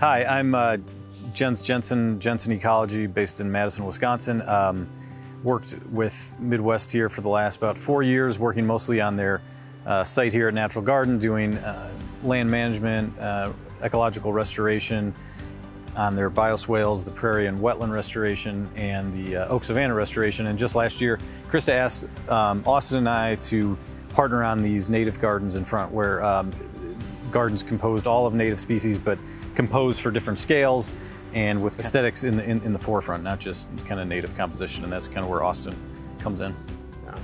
Hi, I'm uh, Jens Jensen, Jensen Ecology, based in Madison, Wisconsin. Um, worked with Midwest here for the last about four years, working mostly on their uh, site here at Natural Garden, doing uh, land management, uh, ecological restoration on their bioswales, the prairie and wetland restoration, and the uh, oak savanna restoration. And just last year, Krista asked um, Austin and I to partner on these native gardens in front where um, gardens composed all of native species, but composed for different scales and with aesthetics in the, in, in the forefront, not just kind of native composition. And that's kind of where Austin comes in.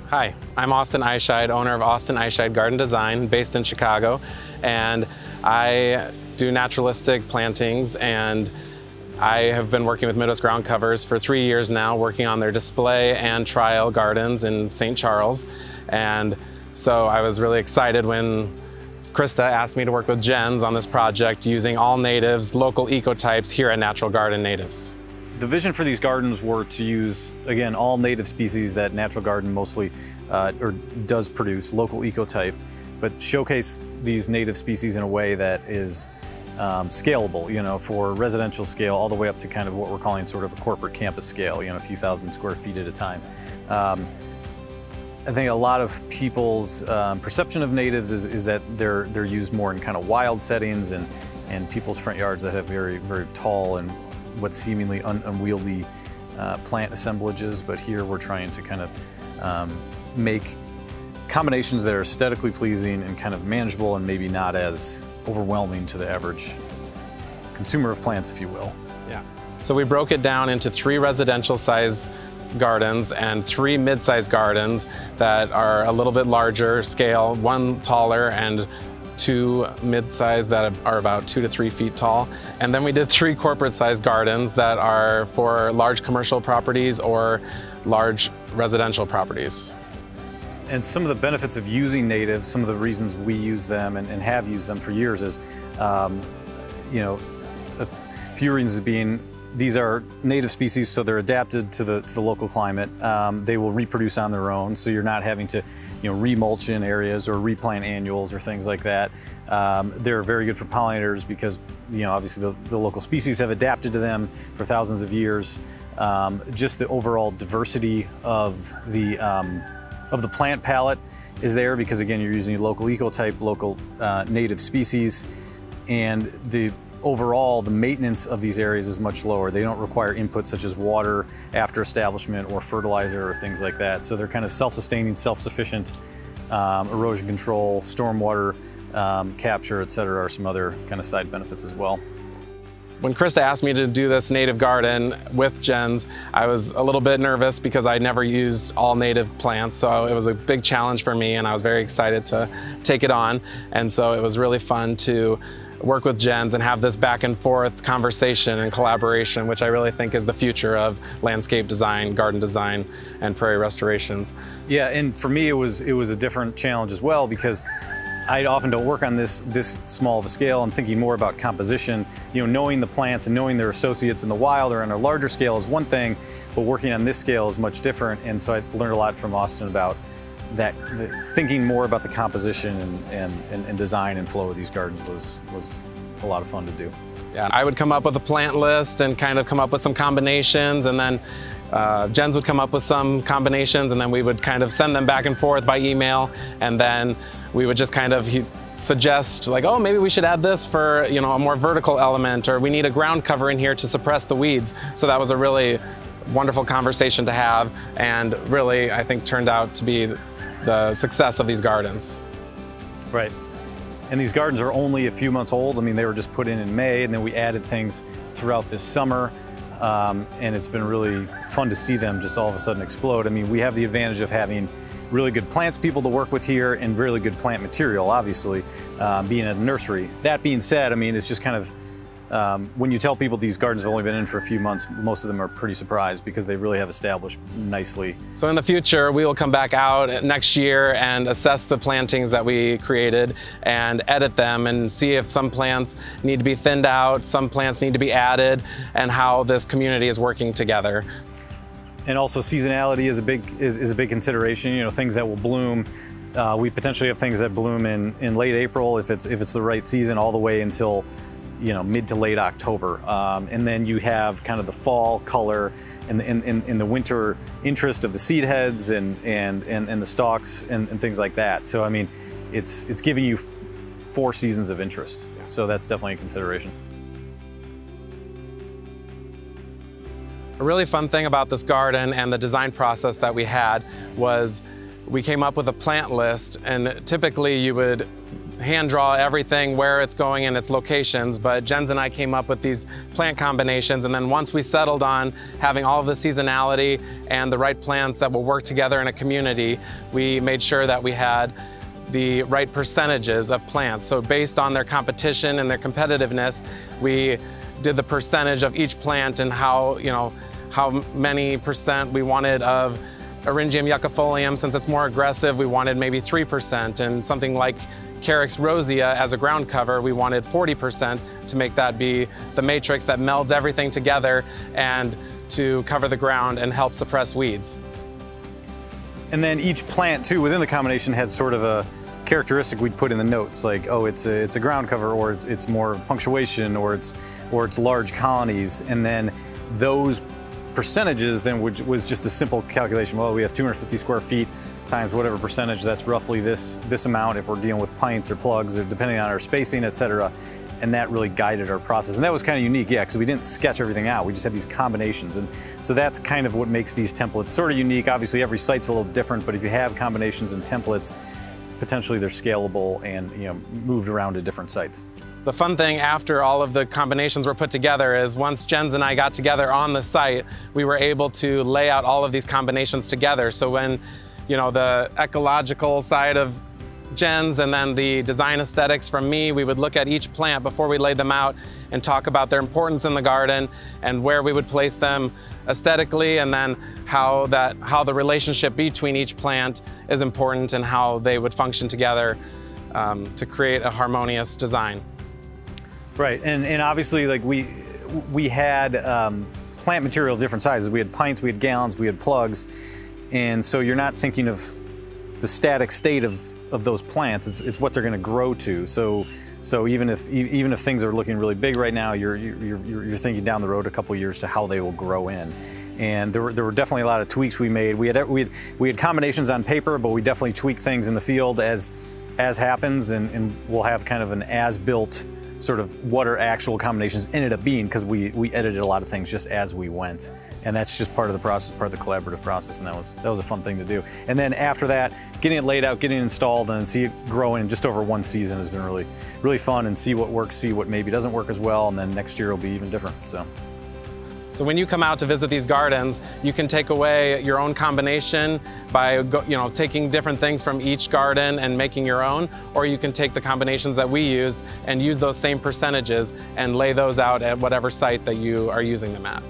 Hi, I'm Austin Eischeid, owner of Austin Eischeid Garden Design, based in Chicago. And I do naturalistic plantings and I have been working with Midwest Ground Covers for three years now, working on their display and trial gardens in St. Charles. And so I was really excited when Krista asked me to work with Jens on this project using all natives, local ecotypes here at Natural Garden Natives. The vision for these gardens were to use, again, all native species that Natural Garden mostly uh, or does produce, local ecotype, but showcase these native species in a way that is um, scalable, you know, for residential scale all the way up to kind of what we're calling sort of a corporate campus scale, you know, a few thousand square feet at a time. Um, I think a lot of people's um, perception of natives is, is, that they're they're used more in kind of wild settings and and people's front yards that have very very tall and what seemingly un unwieldy uh, plant assemblages. But here we're trying to kind of um, make combinations that are aesthetically pleasing and kind of manageable and maybe not as overwhelming to the average consumer of plants, if you will. Yeah. So we broke it down into three residential size gardens and three mid-sized gardens that are a little bit larger scale, one taller and two mid-sized that are about two to three feet tall. And then we did three corporate-sized gardens that are for large commercial properties or large residential properties. And some of the benefits of using natives, some of the reasons we use them and, and have used them for years is, um, you know, a few reasons being these are native species, so they're adapted to the, to the local climate. Um, they will reproduce on their own, so you're not having to you know, remulch in areas or replant annuals or things like that. Um, they're very good for pollinators because you know, obviously the, the, local species have adapted to them for thousands of years. Um, just the overall diversity of the, um, of the plant palette is there because again, you're using local ecotype, local uh, native species, and the overall, the maintenance of these areas is much lower. They don't require inputs such as water after establishment or fertilizer or things like that. So they're kind of self-sustaining, self-sufficient. Um, erosion control, stormwater um, capture, et cetera, are some other kind of side benefits as well. When Krista asked me to do this native garden with Jens, I was a little bit nervous because I never used all native plants, so it was a big challenge for me and I was very excited to take it on. And so it was really fun to work with Jens and have this back and forth conversation and collaboration, which I really think is the future of landscape design, garden design, and prairie restorations. Yeah, and for me it was it was a different challenge as well because I often don't work on this this small of a scale. I'm thinking more about composition. You know, knowing the plants and knowing their associates in the wild or on a larger scale is one thing, but working on this scale is much different. And so I learned a lot from Austin about that the, thinking more about the composition and, and, and, design and flow of these gardens was, was a lot of fun to do. Yeah, I would come up with a plant list and kind of come up with some combinations and then uh, Jens would come up with some combinations and then we would kind of send them back and forth by email and then we would just kind of suggest like, oh, maybe we should add this for, you know, a more vertical element or we need a ground cover in here to suppress the weeds. So that was a really wonderful conversation to have and really, I think, turned out to be the success of these gardens. Right. And these gardens are only a few months old. I mean, they were just put in in May, and then we added things throughout this summer. Um, and it's been really fun to see them just all of a sudden explode. I mean, we have the advantage of having really good plants people to work with here and really good plant material, obviously, um, being a nursery. That being said, I mean, it's just kind of um, when you tell people these gardens have only been in for a few months, most of them are pretty surprised because they really have established nicely. So in the future, we will come back out next year and assess the plantings that we created and edit them and see if some plants need to be thinned out, some plants need to be added, and how this community is working together. And also seasonality is a big is, is a big consideration. You know, things that will bloom uh, we potentially have things that bloom in, in late April if it's if it's the right season all the way until you know mid to late October, um, and then you have kind of the fall color and in, in, in, the winter interest of the seed heads and and and, and the stalks and, and, things like that. So I mean, it's it's giving you four seasons of interest. So that's definitely a consideration. A really fun thing about this garden and the design process that we had was we came up with a plant list and typically you would hand draw everything where it's going and its locations, but Jens and I came up with these plant combinations and then once we settled on having all of the seasonality and the right plants that will work together in a community, we made sure that we had the right percentages of plants. So based on their competition and their competitiveness, we did the percentage of each plant and how, you know, how many percent we wanted of Eryngium yuccifolium. Since it's more aggressive, we wanted maybe 3%. And something like Carex rosea as a ground cover, we wanted 40% to make that be the matrix that melds everything together and to cover the ground and help suppress weeds. And then each plant too within the combination had sort of a characteristic we'd put in the notes, like oh it's a it's a ground cover or it's it's more punctuation or it's or it's large colonies, and then those percentages then which was just a simple calculation. Well, we have 250 square feet times whatever percentage. That's roughly this this amount if we're dealing with pints or plugs, or depending on our spacing, etc. And that really guided our process. And that was kind of unique, yeah, because we didn't sketch everything out. We just had these combinations. And so that's kind of what makes these templates sort of unique. Obviously, every site's a little different, but if you have combinations and templates, potentially they're scalable and you know moved around to different sites. The fun thing after all of the combinations were put together is once Jens and I got together on the site, we were able to lay out all of these combinations together. So when, you know, the ecological side of Jens and then the design aesthetics from me, we would look at each plant before we laid them out and talk about their importance in the garden and where we would place them aesthetically and then how that how the relationship between each plant is important and how they would function together um, to create a harmonious design. Right, and, and obviously like we, we had um, plant material of different sizes. We had pints, we had gallons, we had plugs, and so you're not thinking of the static state of, of those plants. It's, it's what they're going to grow to. So so even if even if things are looking really big right now, you're you're, you're thinking down the road a couple years to how they will grow in. And there were, there were definitely a lot of tweaks we made. We had we had, we had combinations on paper, but we definitely tweaked things in the field as as happens, and, and we'll have kind of an as-built sort of what our actual combinations ended up being because we, we edited a lot of things just as we went. And that's just part of the process, part of the collaborative process, and that was that was a fun thing to do. And then after that, getting it laid out, getting it installed, and see it growing in just over one season has been really, really fun and see what works, see what maybe doesn't work as well, and then next year will be even different. So. So when you come out to visit these gardens, you can take away your own combination by you know taking different things from each garden and making your own, or you can take the combinations that we used and use those same percentages and lay those out at whatever site that you are using them at.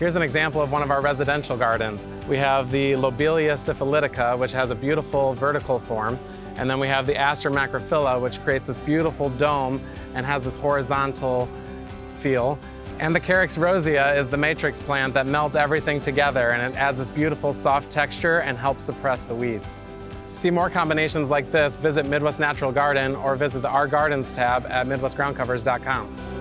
Here's an example of one of our residential gardens. We have the Lobelia syphilitica, which has a beautiful vertical form, and then we have the Aster macrophylla, which creates this beautiful dome and has this horizontal feel. And the Carex rosea is the matrix plant that melts everything together and it adds this beautiful soft texture and helps suppress the weeds. To see more combinations like this, visit Midwest Natural Garden or visit the Our Gardens tab at MidwestGroundCovers.com.